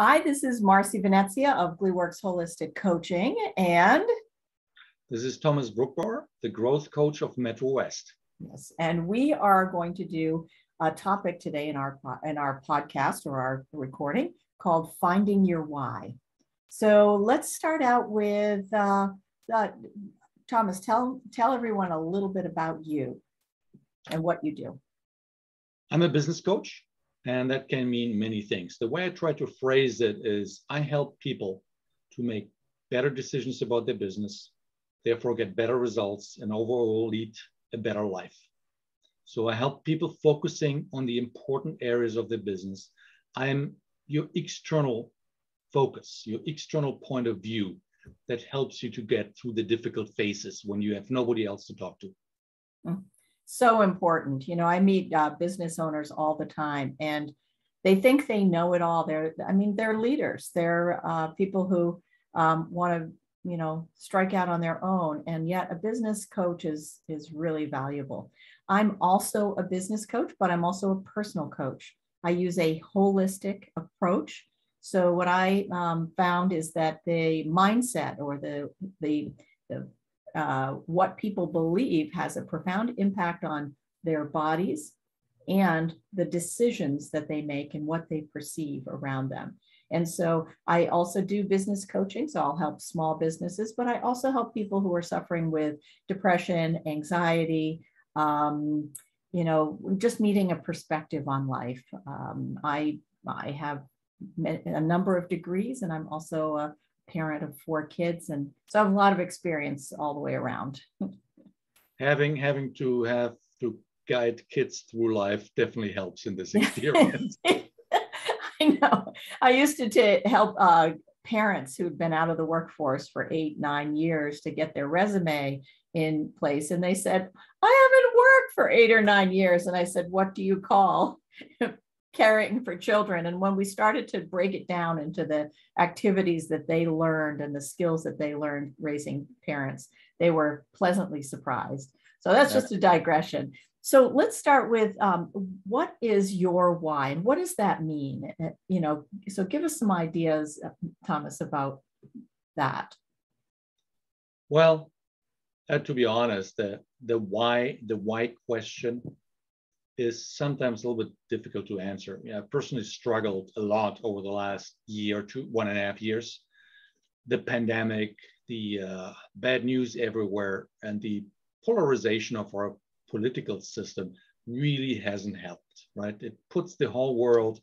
Hi, this is Marcy Venezia of Gleeworks Holistic Coaching, and this is Thomas Bruckbauer, the growth coach of Metro West. Yes, and we are going to do a topic today in our in our podcast or our recording called "Finding Your Why." So let's start out with uh, uh, Thomas. Tell tell everyone a little bit about you and what you do. I'm a business coach. And that can mean many things. The way I try to phrase it is I help people to make better decisions about their business, therefore get better results and overall lead a better life. So I help people focusing on the important areas of their business. I'm your external focus, your external point of view that helps you to get through the difficult phases when you have nobody else to talk to. Mm so important. You know, I meet uh, business owners all the time and they think they know it all. They're, I mean, they're leaders. They're uh, people who um, want to, you know, strike out on their own. And yet a business coach is, is really valuable. I'm also a business coach, but I'm also a personal coach. I use a holistic approach. So what I um, found is that the mindset or the, the, the uh, what people believe has a profound impact on their bodies and the decisions that they make and what they perceive around them. And so I also do business coaching. So I'll help small businesses, but I also help people who are suffering with depression, anxiety, um, you know, just needing a perspective on life. Um, I, I have a number of degrees and I'm also a parent of four kids, and so I have a lot of experience all the way around. having having to have to guide kids through life definitely helps in this experience. I know. I used to t- help uh, parents who'd been out of the workforce for eight, nine years to get their resume in place. And they said, I haven't worked for eight or nine years. And I said, What do you call caring for children. And when we started to break it down into the activities that they learned and the skills that they learned raising parents, they were pleasantly surprised. So that's just a digression. So let's start with um, what is your why and what does that mean? Uh, you know, so give us some ideas, uh, Thomas, about that. Well, uh, to be honest, the the why the why question is sometimes a little bit difficult to answer. I personally struggled a lot over the last year, two, one and a half years. The pandemic, the uh, bad news everywhere, and the polarization of our political system really hasn't helped, right? It puts the whole world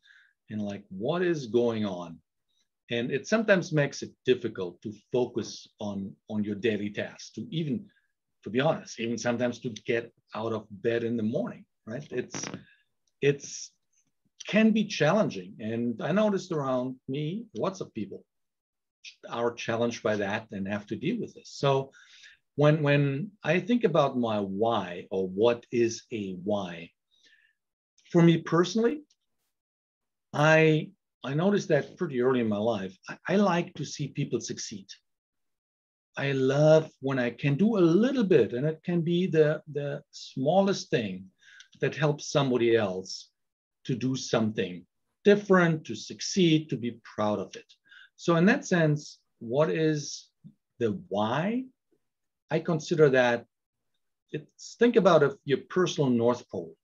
in like, what is going on? And it sometimes makes it difficult to focus on, on your daily tasks, to even, to be honest, even sometimes to get out of bed in the morning right? It's it's can be challenging, and I noticed around me lots of people are challenged by that and have to deal with this. So when when I think about my why or what is a why, for me personally, I I noticed that pretty early in my life. I, I like to see people succeed. I love when I can do a little bit, and it can be the, the smallest thing that helps somebody else to do something different, to succeed, to be proud of it. So, in that sense, what is the why? I consider that it's think about if your personal North Pole.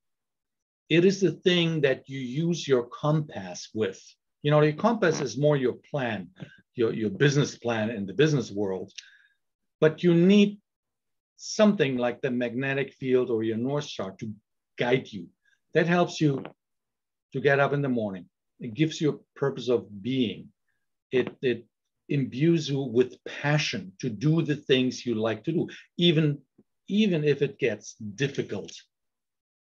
It is the thing that you use your compass with. You know, your compass is more your plan, your, your business plan in the business world. But you need something like the magnetic field or your North Star to guide you. That helps you to get up in the morning. It gives you a purpose of being. It, it imbues you with passion to do the things you like to do, even, even if it gets difficult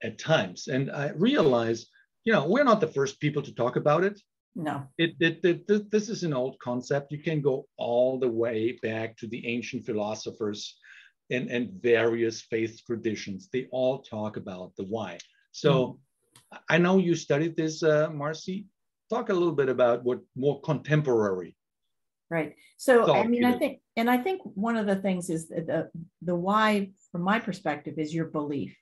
at times. And I realize, you know, we're not the first people to talk about it. No. It, it, it, this is an old concept. You can go all the way back to the ancient philosophers and, and various faith traditions. They all talk about the why. So mm. I know you studied this, uh, Marcy. Talk a little bit about what more contemporary. Right. So I mean, I think, and I think one of the things is the the why, from my perspective, is your belief.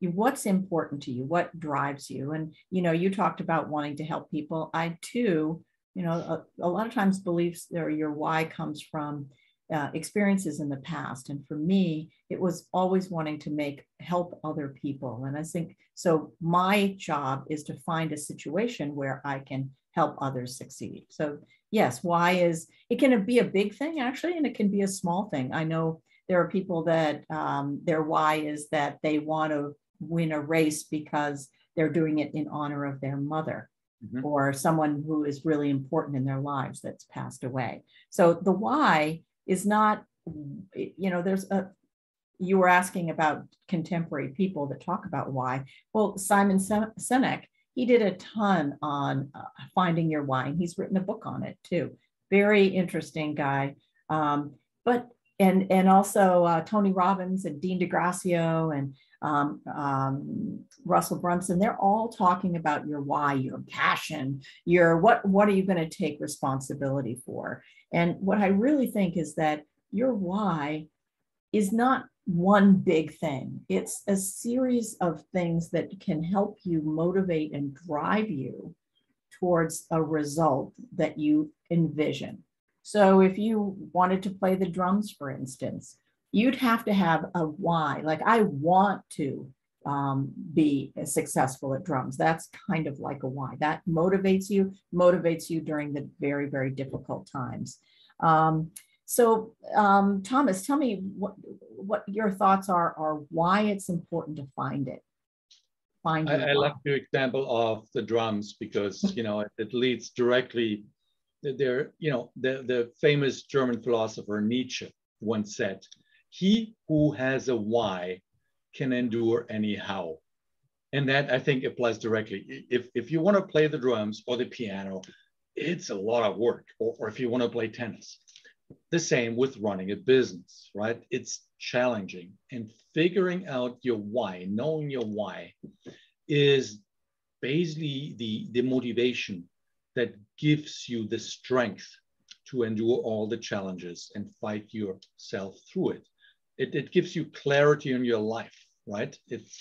What's important to you? What drives you? And you know, you talked about wanting to help people. I too you know, a, a lot of times beliefs or your why comes from uh, experiences in the past. And for me, it was always wanting to make help other people. And I think so. My job is to find a situation where I can help others succeed. So yes, why is it can be a big thing actually, and it can be a small thing. I know there are people that um, their why is that they want to win a race because they're doing it in honor of their mother. Mm-hmm. Or someone who is really important in their lives that's passed away. So the why is not, you know, there's a, you were asking about contemporary people that talk about why. Well, Simon Sinek, he did a ton on uh, finding your why, and he's written a book on it too. Very interesting guy. Um, but and and also uh, Tony Robbins and Dean Graziosi and um, um, Russell Brunson, they're all talking about your why, your passion, your what what are you going to take responsibility for? And what I really think is that your why is not one big thing. It's a series of things that can help you motivate and drive you towards a result that you envision. So if you wanted to play the drums, for instance, you'd have to have a why. Like, I want to um, be successful at drums. That's kind of like a why. That motivates you, motivates you during the very, very difficult times. Um, so, um, Thomas, tell me what what your thoughts are, or why it's important to find it. Find I, I love your example of the drums because you know it, it leads directly. There, you know, the the famous German philosopher Nietzsche once said, "He who has a why can endure anyhow." And that I think applies directly. If if you want to play the drums or the piano, it's a lot of work. Or, or if you want to play tennis, the same with running a business, right? It's challenging. And figuring out your why, knowing your why, is basically the, the motivation that gives you the strength to endure all the challenges and fight yourself through it. It, it gives you clarity in your life, right? It's,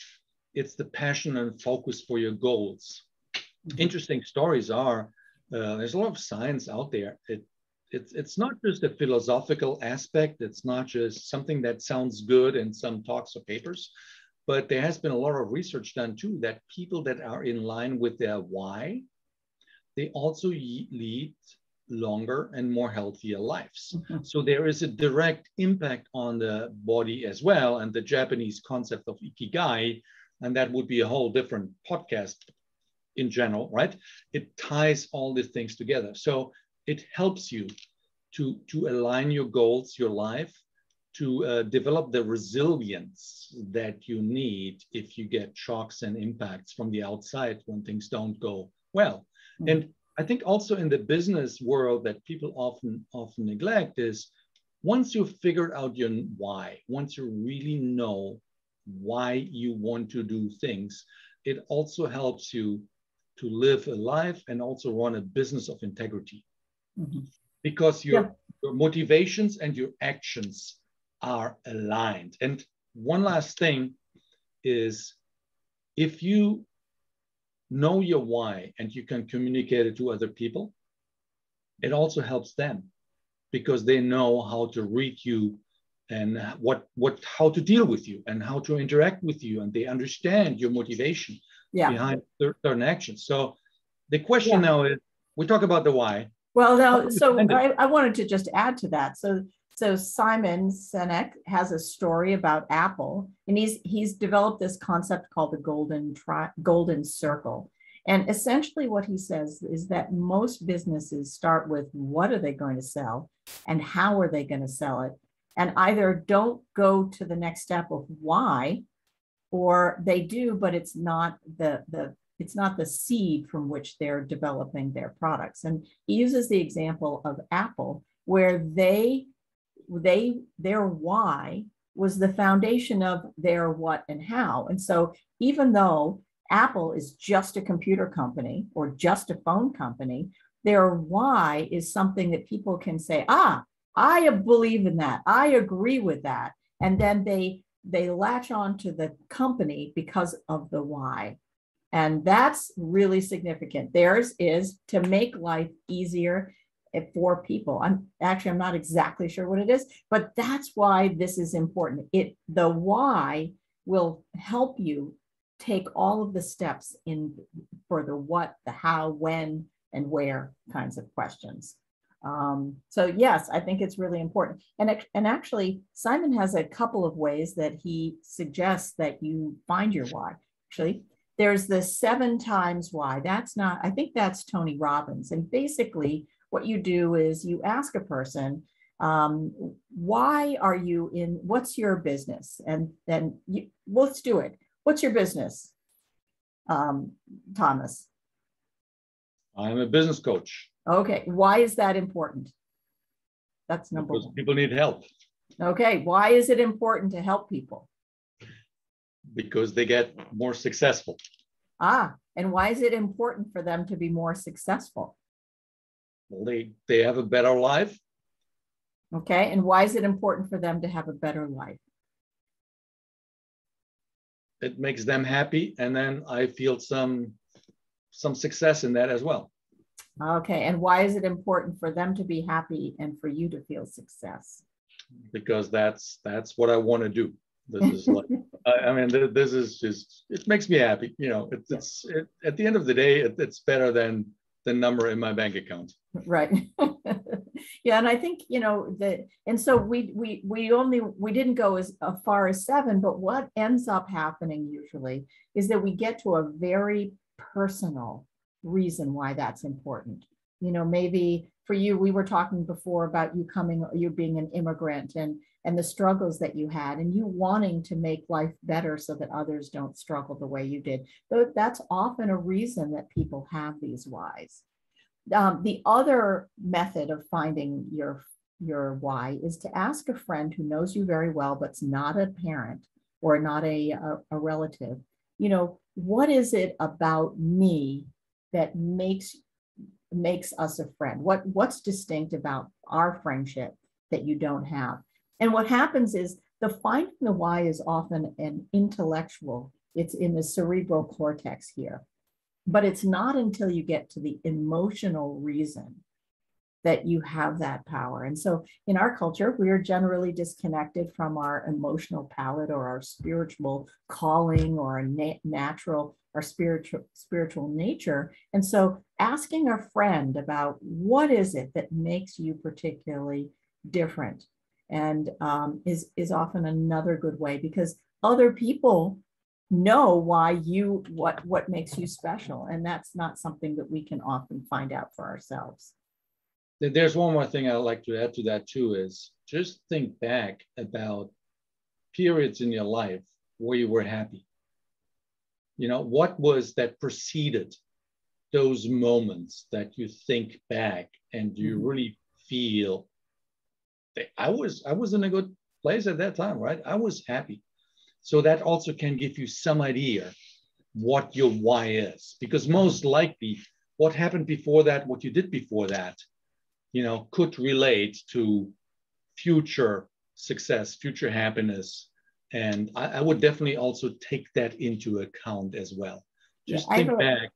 it's the passion and focus for your goals. Mm-hmm. Interesting stories are uh, there's a lot of science out there. It, it's, it's not just a philosophical aspect. It's not just something that sounds good in some talks or papers, but there has been a lot of research done too that people that are in line with their why, they also lead longer and more healthier lives. Mm-hmm. So there is a direct impact on the body as well. And the Japanese concept of ikigai, and that would be a whole different podcast in general, right? It ties all these things together. So it helps you to, to align your goals, your life, to uh, develop the resilience that you need if you get shocks and impacts from the outside when things don't go well. Mm-hmm. And I think also in the business world that people often often neglect is once you've figured out your why, once you really know why you want to do things, it also helps you to live a life and also run a business of integrity. Mm-hmm. Because your, yeah. your motivations and your actions are aligned. And one last thing is if you know your why and you can communicate it to other people, it also helps them because they know how to read you and what what how to deal with you and how to interact with you and they understand your motivation yeah. behind certain actions. So the question yeah. now is, we talk about the why. Well, now, so I, I, wanted to just add to that. So, so Simon Sinek has a story about Apple, and he's he's developed this concept called the golden tri- golden circle. And essentially, what he says is that most businesses start with what are they going to sell, and how are they going to sell it, and either don't go to the next step of why, or they do, but it's not the, the it's not the seed from which they're developing their products. And he uses the example of Apple, where they they their why was the foundation of their what and how. And so even though Apple is just a computer company or just a phone company, their why is something that people can say, ah, I believe in that. I agree with that. And then they they latch on to the company because of the why. And that's really significant. Theirs is to make life easier for people. I'm actually I'm not exactly sure what it is, but that's why this is important. It the why will help you take all of the steps in for the what, the how, when, and where kinds of questions. Um, so yes, I think it's really important. And, and actually, Simon has a couple of ways that he suggests that you find your why. Actually, there's the seven times why. That's not, I think that's Tony Robbins. And basically, what you do is you ask a person, um, why are you in, what's your business? And then you, well, let's do it. What's your business, um, Thomas? I'm a business coach. Okay, why is that important? That's number because one. people need help. Okay, why is it important to help people? Because they get more successful. Ah, and why is it important for them to be more successful? They, they have a better life. Okay, and why is it important for them to have a better life? It makes them happy, and then I feel some some success in that as well. Okay, and why is it important for them to be happy and for you to feel success? Because that's that's what I want to do. This is like, I, mean, this is just it makes me happy. You know, it's, it's it, at the end of the day, it, it's better than the number in my bank account. Right. yeah, and I think you know that, and so we we we only we didn't go as uh, far as seven, but what ends up happening usually is that we get to a very personal reason why that's important. You know, maybe for you, we were talking before about you coming, you being an immigrant and and the struggles that you had and you wanting to make life better so that others don't struggle the way you did. But that's often a reason that people have these whys. Um, the other method of finding your your why is to ask a friend who knows you very well but's not a parent or not a, a, a relative you know what is it about me that makes makes us a friend? What what's distinct about our friendship that you don't have? And what happens is the finding the why is often an intellectual it's in the cerebral cortex here but it's not until you get to the emotional reason that you have that power. And so in our culture, we are generally disconnected from our emotional palette or our spiritual calling or a na- natural or spiritual spiritual nature. And so asking a friend about what is it that makes you particularly different and um, is is often another good way because other people know why you what what makes you special and that's not something that we can often find out for ourselves there's one more thing I'd like to add to that too is just think back about periods in your life where you were happy. You know, what was that preceded those moments that you think back and you mm-hmm. really feel that I was I was in a good place at that time, right? I was happy. So that also can give you some idea what your why is, because most likely what happened before that, what you did before that, you know, could relate to future success, future happiness. And I, I would definitely also take that into account as well. Just yeah, think back,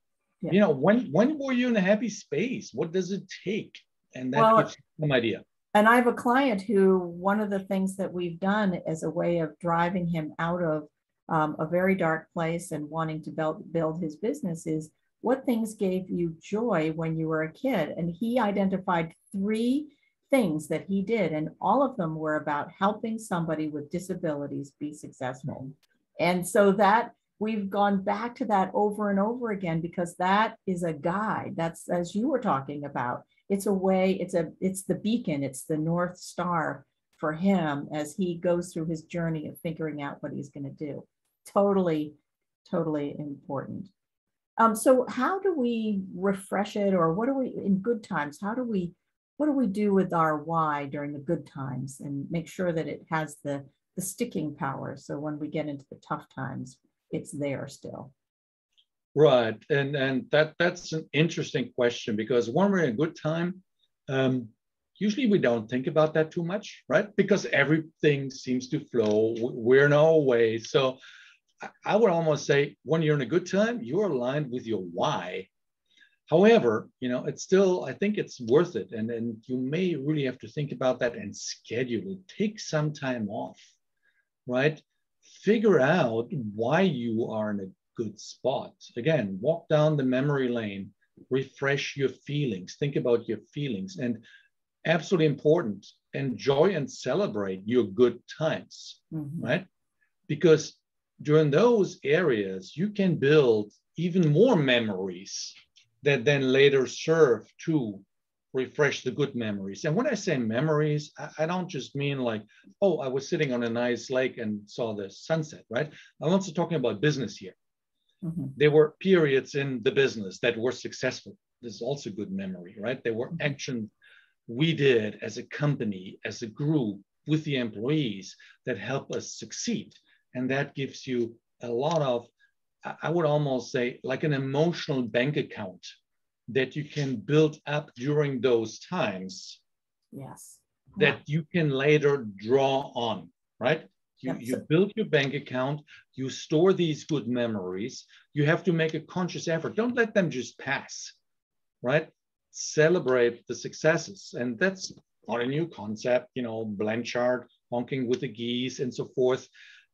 yeah. you know, when when were you in a happy space? What does it take? And that well, gives you some idea. And I have a client who one of the things that we've done as a way of driving him out of um, a very dark place and wanting to build build his business is what things gave you joy when you were a kid? And he identified three things that he did, and all of them were about helping somebody with disabilities be successful. And so that we've gone back to that over and over again because that is a guide. That's as you were talking about. It's a way, it's a it's the beacon, it's the north star for him as he goes through his journey of figuring out what he's going to do. Totally, totally important. Um, so how do we refresh it or what do we in good times? How do we what do we do with our why during the good times and make sure that it has the the sticking power so when we get into the tough times it's there still right and and that that's an interesting question because when we're in a good time um, usually we don't think about that too much right because everything seems to flow we're in our way so I would almost say when you're in a good time, you're aligned with your why. However, you know, it's still, I think it's worth it. And then you may really have to think about that and schedule it. Take some time off, right? Figure out why you are in a good spot. Again, walk down the memory lane, refresh your feelings, think about your feelings. And absolutely important, enjoy and celebrate your good times, mm-hmm. right? Because during those areas, you can build even more memories that then later serve to refresh the good memories. And when I say memories, I, I, don't just mean like, oh, I was sitting on a nice lake and saw the sunset, right? I'm also talking about business here. Mm-hmm. There were periods in the business that were successful. This is also good memory, right? There were mm-hmm. we did as a company, as a group, with the employees that help us succeed. And that gives you a lot of, I would almost say, like an emotional bank account that you can build up during those times. Yes. That yeah. you can later draw on, right? You, you build your bank account, you store these good memories. You have to make a conscious effort. Don't let them just pass, right? Celebrate the successes. And that's not a new concept, you know, Blanchard honking with the geese and so forth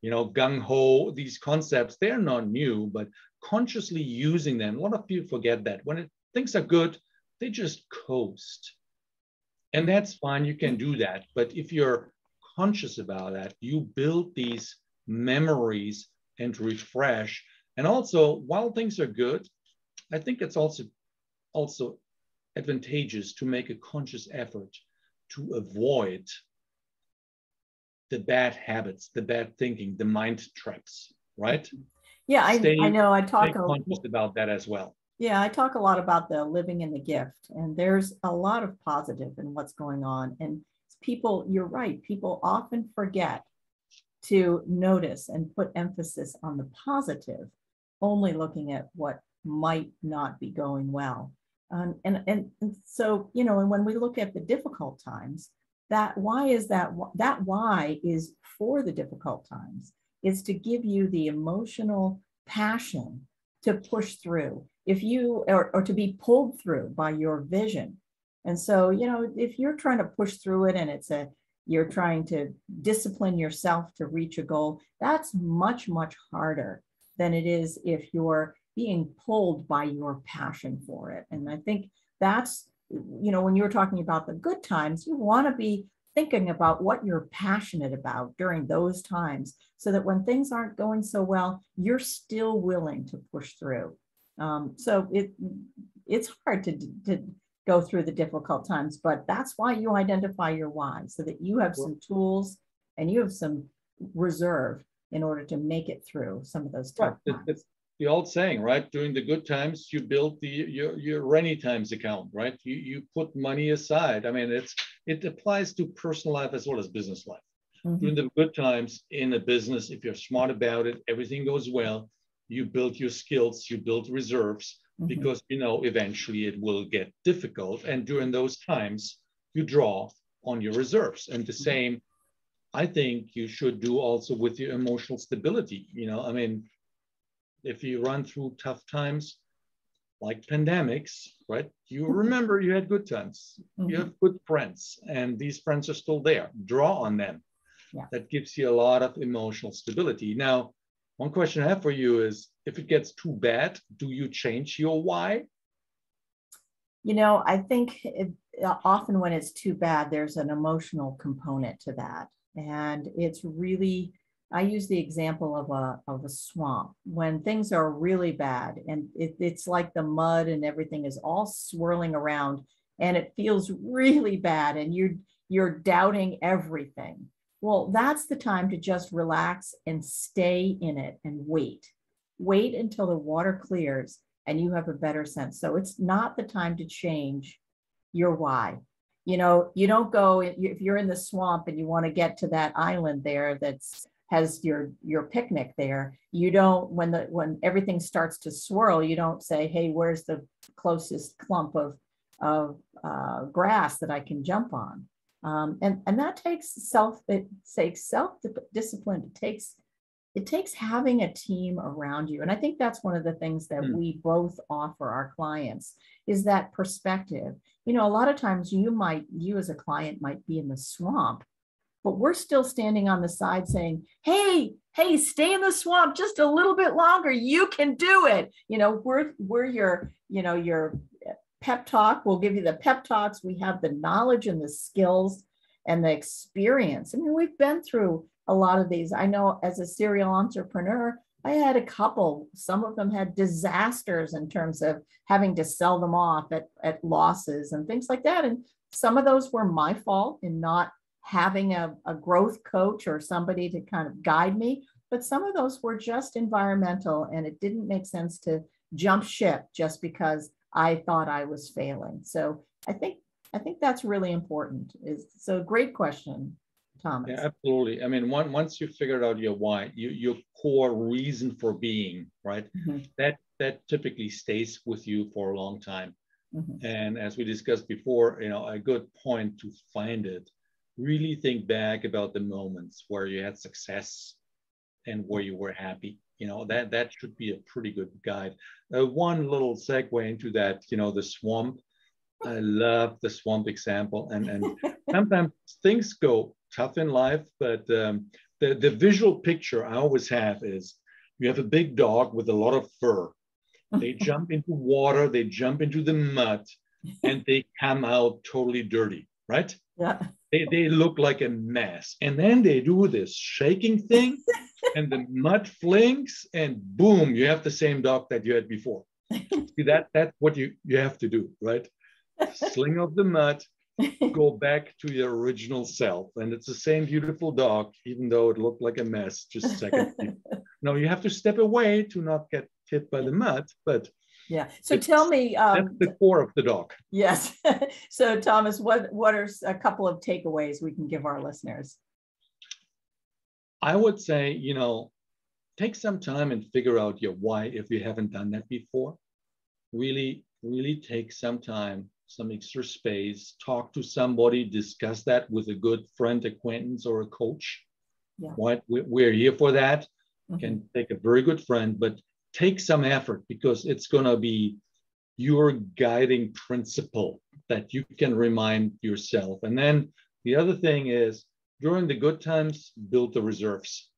you know, gung ho, these concepts, they're not new, but consciously using them. A lot of people forget that when it, things are good, they just coast. And that's fine, you can do that. But if you're conscious about that, you build these memories and refresh. And also, while things are good, I think it's also also advantageous to make a conscious effort to avoid the bad habits, the bad thinking, the mind traps, right? Yeah, I, stay, I know. I talk a, conscious about that as well. Yeah, I talk a lot about the living in the gift, and there's a lot of positive in what's going on. And people, you're right, people often forget to notice and put emphasis on the positive, only looking at what might not be going well. Um, and, and, and so, you know, and when we look at the difficult times, that why is that that why is for the difficult times is to give you the emotional passion to push through if you or, or to be pulled through by your vision and so you know if you're trying to push through it and it's a you're trying to discipline yourself to reach a goal that's much much harder than it is if you're being pulled by your passion for it and i think that's you know, when you're talking about the good times, you want to be thinking about what you're passionate about during those times so that when things aren't going so well, you're still willing to push through. Um, so it it's hard to, to go through the difficult times, but that's why you identify your why so that you have some tools and you have some reserve in order to make it through some of those tough right. times the old saying, right? During the good times, you build the your your rainy times account, right? You you put money aside. I mean, it's it applies to personal life as well as business life. Mm-hmm. During the good times in a business, if you're smart about it, everything goes well. You build your skills, you build reserves mm-hmm. because you know eventually it will get difficult. And during those times, you draw on your reserves. And the mm-hmm. same, I think you should do also with your emotional stability. You know, I mean if you run through tough times like pandemics, right? You mm-hmm. remember you had good times, mm-hmm. you have good friends, and these friends are still there. Draw on them. Yeah. That gives you a lot of emotional stability. Now, one question I have for you is if it gets too bad, do you change your why? You know, I think it, often when it's too bad, there's an emotional component to that. And it's really I use the example of a, of a swamp. When things are really bad and it, it's like the mud and everything is all swirling around and it feels really bad and you're, you're doubting everything. Well, that's the time to just relax and stay in it and wait. Wait until the water clears and you have a better sense. So it's not the time to change your why. You know, you don't go if you're in the swamp and you want to get to that island there that's has your your picnic there you don't when the when everything starts to swirl you don't say hey where's the closest clump of of uh, grass that i can jump on um, and and that takes self it takes self discipline it takes it takes having a team around you. And I think that's one of the things that mm. we both offer our clients is that perspective. You know, a lot of times you might, you as a client might be in the swamp, but we're still standing on the side saying, hey, hey, stay in the swamp just a little bit longer. You can do it. You know, we're we're your, you know, your pep talk. We'll give you the pep talks. We have the knowledge and the skills and the experience. I mean, we've been through a lot of these. I know as a serial entrepreneur, I had a couple. Some of them had disasters in terms of having to sell them off at, at losses and things like that. And some of those were my fault in not having a, a growth coach or somebody to kind of guide me. But some of those were just environmental, and it didn't make sense to jump ship just because I thought I was failing. So I think I think that's really important. Is so great question. Thomas. Yeah, absolutely. I mean, one, once you figured out your why, you, your core reason for being, right? Mm-hmm. That that typically stays with you for a long time. Mm-hmm. And as we discussed before, you know, a good point to find it. Really think back about the moments where you had success and where you were happy. You know, that that should be a pretty good guide. Uh, one little segue into that, you know, the swamp. I love the swamp example, and and sometimes things go tough in life, but um, the, the visual picture I always have is you have a big dog with a lot of fur. They jump into water, they jump into the mud, and they come out totally dirty, right? Yeah. They, they look like a mess. And then they do this shaking thing, and the mud flings, and boom, you have the same dog that you had before. See, that that's what you, you have to do, right? Sling off the mud, go back to your original self. And it's the same beautiful dog, even though it looked like a mess just a second. no, you have to step away to not get hit by the mud, but yeah. So tell me, um, that's the core of the dog. Yes. so Thomas, what what are a couple of takeaways we can give our listeners? I would say, you know, take some time and figure out your why if you haven't done that before. Really, really take some time some extra space, talk to somebody, discuss that with a good friend, acquaintance, or a coach. Yeah. What we're here for that. Mm-hmm. Can take a very good friend, but take some effort because it's going to be your guiding principle that you can remind yourself. And then the other thing is during the good times, build the reserves.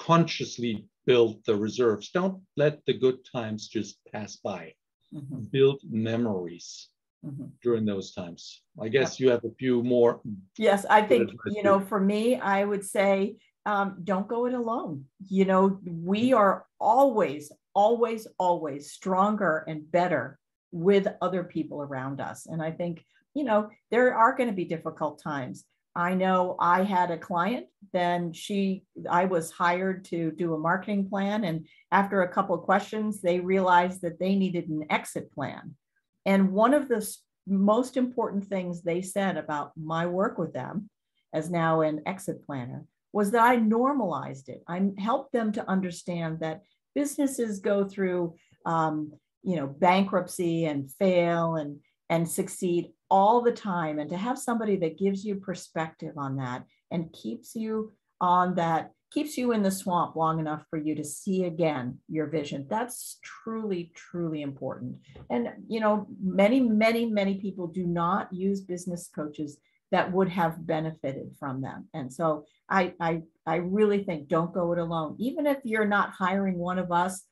Consciously build the reserves. Don't let the good times just pass by. Mm-hmm. Build memories mm-hmm. during those times. I guess you have a few more. Yes, I think, you know, for me, I would say um, don't go it alone. You know, we are always, always, always stronger and better with other people around us. And I think, you know, there are going to be difficult times. I know I had a client, then she, I was hired to do a marketing plan. And after a couple of questions, they realized that they needed an exit plan. And one of the most important things they said about my work with them as now an exit planner was that I normalized it. I helped them to understand that businesses go through, um, you know, bankruptcy and fail and and succeed all the time, and to have somebody that gives you perspective on that and keeps you on that keeps you in the swamp long enough for you to see again your vision that's truly truly important and you know many many many people do not use business coaches that would have benefited from them and so i i i really think don't go it alone even if you're not hiring one of us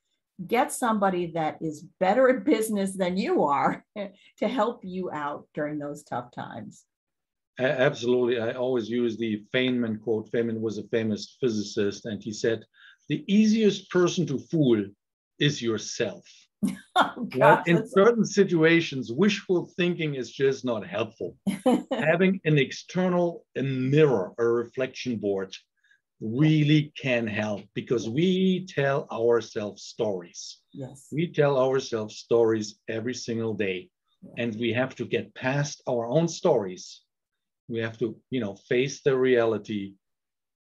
get somebody that is better at business than you are to help you out during those tough times Absolutely. I always use the Feynman quote. Feynman was a famous physicist, and he said, The easiest person to fool is yourself. oh, God, in certain situations, wishful thinking is just not helpful. Having an external a mirror, a reflection board, really can help because we tell ourselves stories. Yes. We tell ourselves stories every single day, and we have to get past our own stories we have to you know face the reality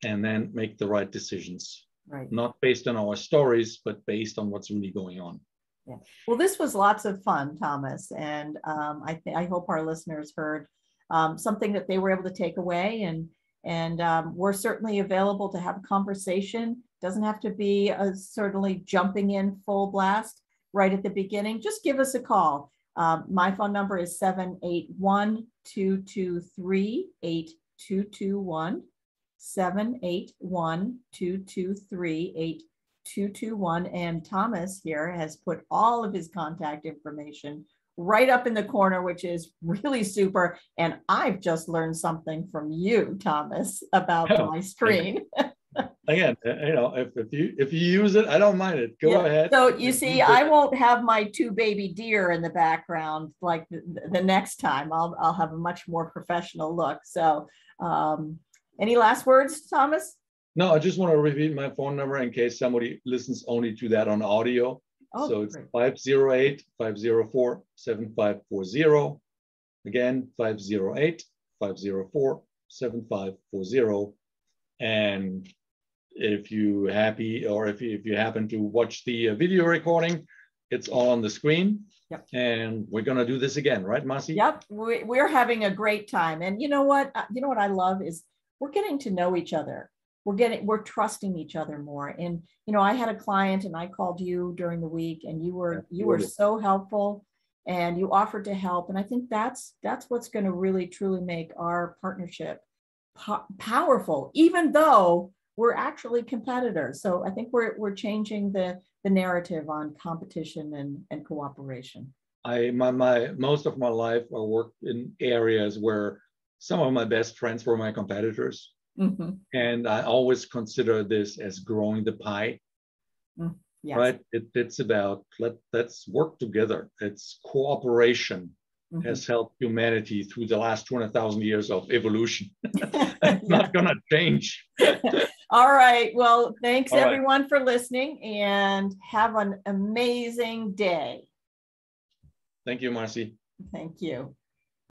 and then make the right decisions right not based on our stories but based on what's really going on yeah. well this was lots of fun thomas and um, I, th- I hope our listeners heard um, something that they were able to take away and And um, we're certainly available to have a conversation. Doesn't have to be a, certainly jumping in full blast right at the beginning. Just give us a call. Um, my phone number is 781 223 8221. 781 223 8221. And Thomas here has put all of his contact information right up in the corner, which is really super. And I've just learned something from you, Thomas, about Oh, my screen. Again, uh, you know, if, if you if you use it, I don't mind it. Go Yeah. ahead. So you see. I won't have my two baby deer in the background like the, the next time. I'll, I'll have a much more professional look. So um, any last words, Thomas? No, I just want to repeat my phone number in case somebody listens only to that on audio. Oh, So it's great. 508 504 7540. Again, 508 504 7540. And if you happy or if you, if you happen to watch the uh, video recording, it's all on the screen. Yep. And we're gonna do this again, right, Marcy? Yep, we, we're having a great time. And you know what? Uh, You know what I love is we're getting to know each other. We're getting, we're trusting each other more. And, you know, I had a client and I called you during the week and you were, you were so helpful and you offered to help. And I think that's, that's what's going to really truly make our partnership po- powerful, even though we're actually competitors. So I think we're, we're changing the, the narrative on competition and, and cooperation. I my my most of my life I worked in areas where some of my best friends were my competitors. Mhm. And I always consider this as growing the pie, Yes. right? It, it's about let let's work together. It's cooperation Mhm. has helped humanity through the last 200,000 years of evolution. Yeah. It's not gonna change. All right. Well, thanks All right. everyone for listening and have an amazing day. Thank you, Marcy. Thank you.